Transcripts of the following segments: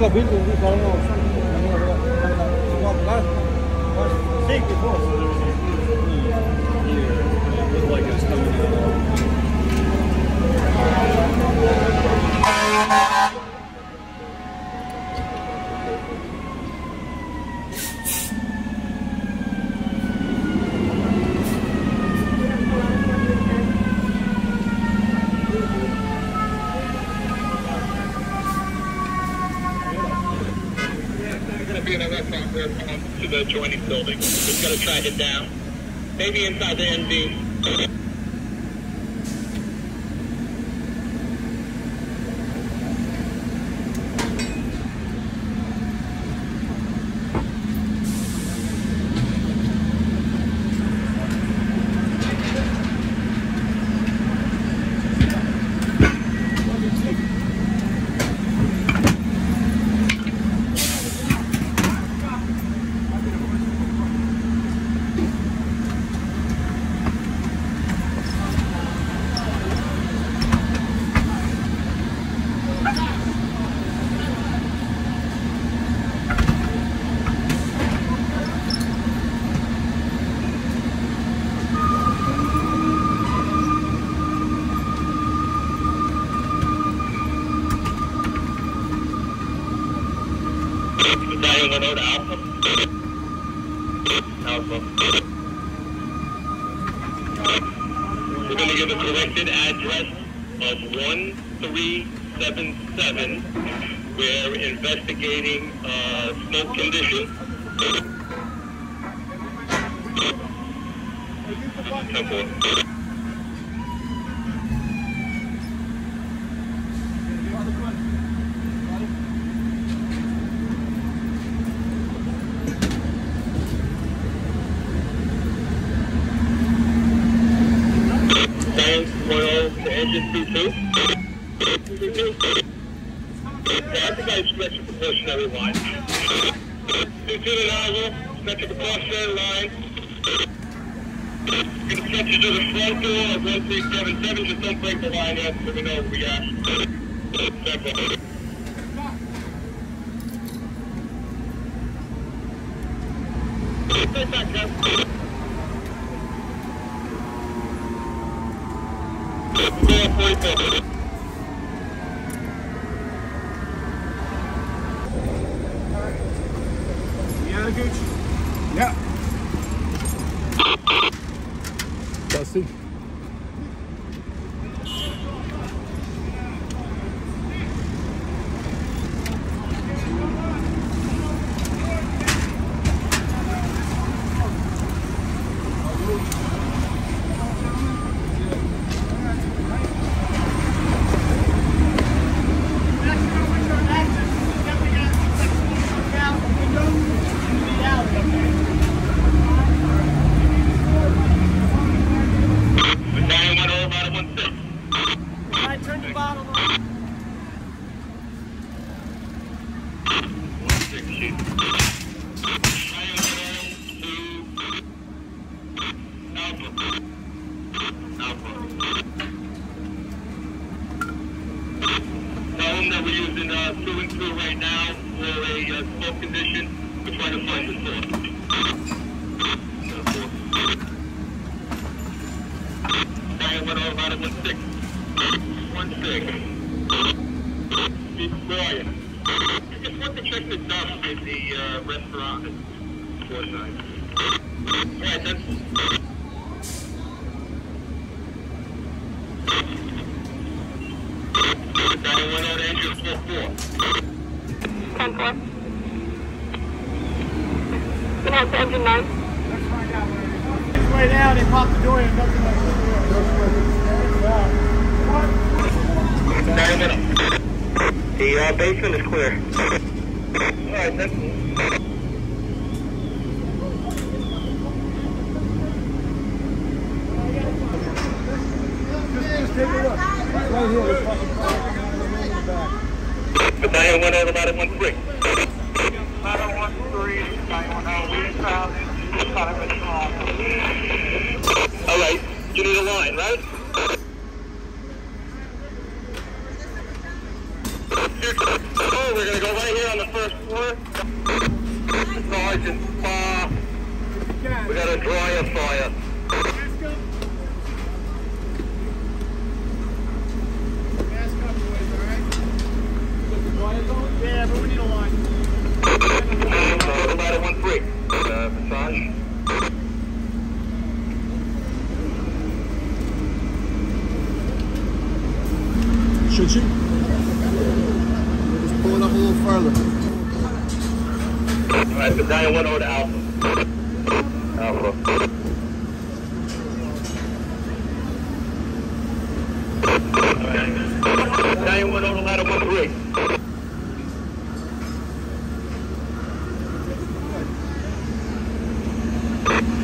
Kabel 楼 building. Just gotta track it down. Maybe inside the NV. Went over to. We're give a corrected address of 1377. We're investigating uh, smoke condition. Temple. Science oil to engine C2. C2. Yeah, I think I proportionary line. C2 to nozzle, stretch the to the front door of 1377, just don't break the line know we Kev. Four forty-four. Yeah, Gooch. Yeah. Dusty. Battalion went over about a one six. I turn the bottle on. One six chief. Battalion went over to Alpha. Alpha. Tell them that we're using uh, two and two right now for a uh, smoke condition. We're trying to find the source. One six. One six. I just want to check the dust in the uh, restaurant at Forsyth. All right, then. Battalion went over to engine four four. Ten four. Can I have the engine nine? His way down, he popped the door in, nothing like that. Battalion. The uh, basement is clear. All right, then. Just take a look. Right here. Fucking in the. Battalion went over about one three. All right, you need a line, right? Oh, we're gonna go right here on the first floor. Sergeant, uh, we got a dryer fire. All right, battalion one over to Alpha. Alpha. Alright. Battalion one over ladder one three.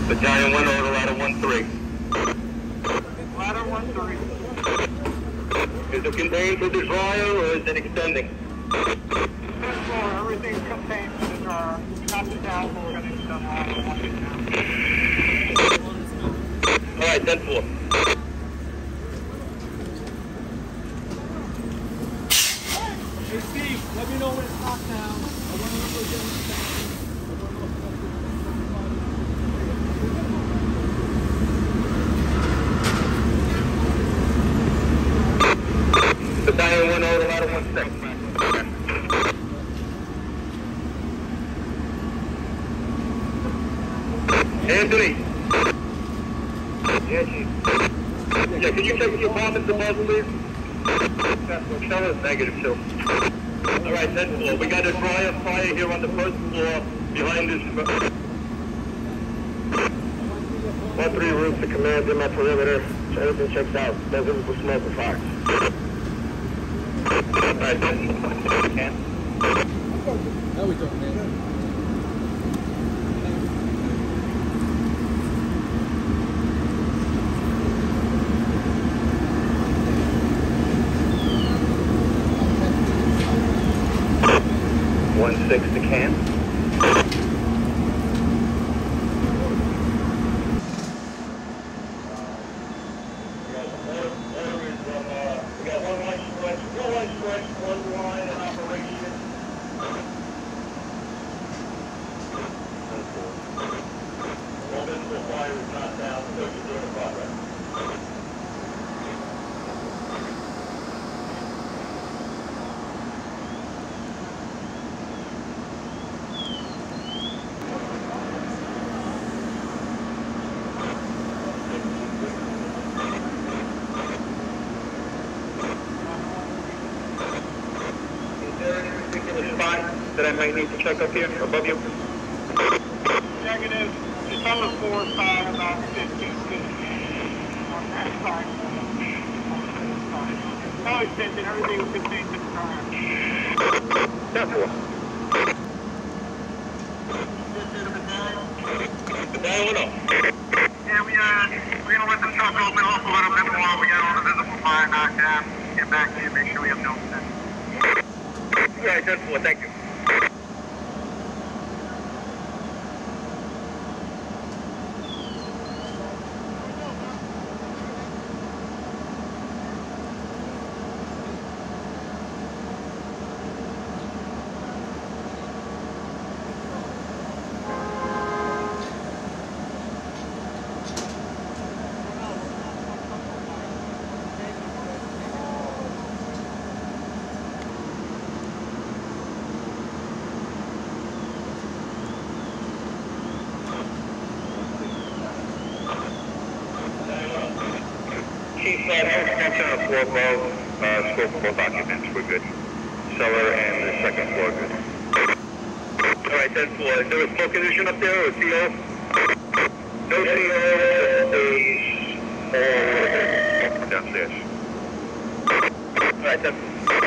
Battalion one over ladder one three. Ladder one three. Is it contained to the dryer or is it extending? Everything's contained to the drawer. Not the down floor, we're gonna need some ladder one now. All right, ten four. Hey, Steve, let me know when it's locked down. I want to know if we're Battalion one over one six. Anthony. Yeah, Chief. Yeah, can you check with your apartments above, please? Tell us negative, too. All right, ten floor. Uh, we got a dryer fire here on the first floor behind this. One three roof to command in my perimeter. So everything checks out. No visible smoke or fire. All right, then. Can. Now we talk, man. Six to can. We got one line stretch, one line stretch, one line in operation. All visible fire is not down, so you're doing a progress. Is there any particular spot that I might need to check up here above you? Negative, it's on the floor side, about fifteen feet. On that side. Oh, it's everything was contained to the drawer. Ten four. Battalion one. Yeah, we, uh, we're gonna let the truck open up a little bit more, we got all the visible fire knocked down. Get back to you, make sure we have no offense. All right, ten four, thank you. Chief, uh, extension on the floor above, uh, scope both occupants, we're good. Cellar and the second floor, good. All right, floor, is there a smoke condition up there or CO? No CO, stays all downstairs. All right, tenth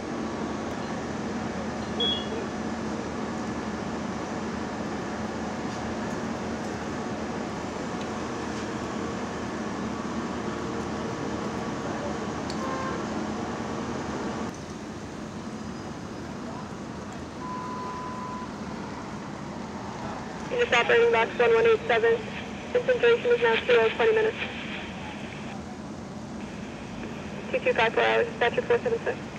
operating box 1187. Concentration is now 2 hours 20 minutes. 2254 hours, dispatcher 476.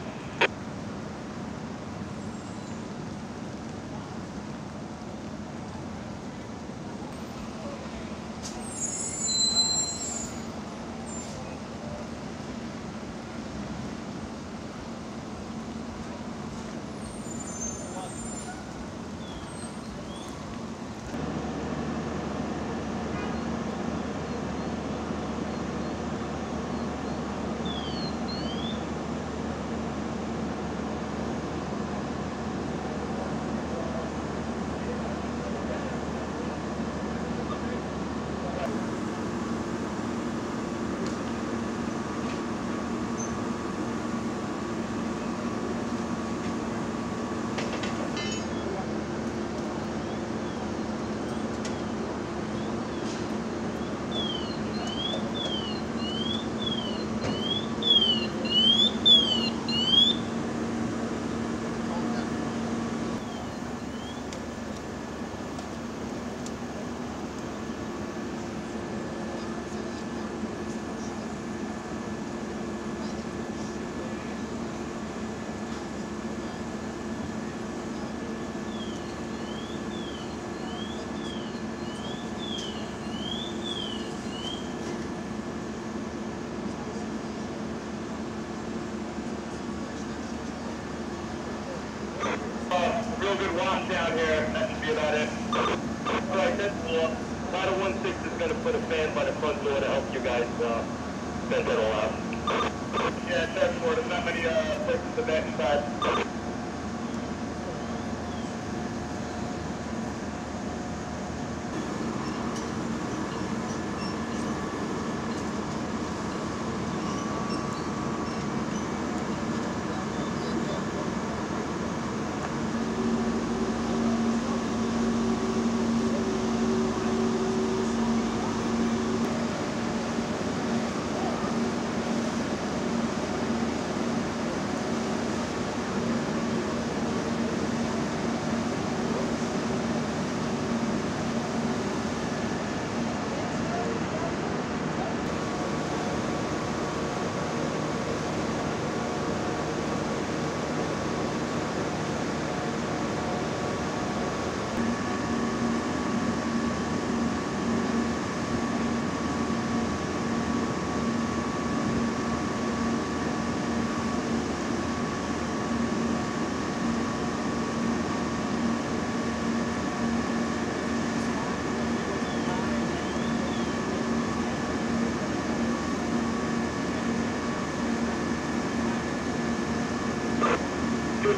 Down here. That should be about it. Alright, that's cool. Ladder 16 is going to put a fan by the front door to help you guys uh, vent that all out. Yeah, check for. There's not many uh, places to vent inside.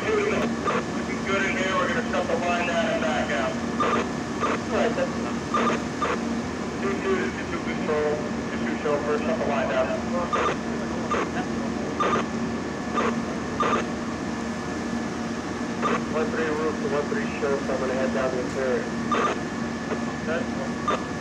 Good in here. We're going to shut the line down and back out. Alright, that's enough. Two two to two two control. Two two chauffeur. Shut the line down. One three roof to one three chauffeur. I'm going to head down the interior. Okay.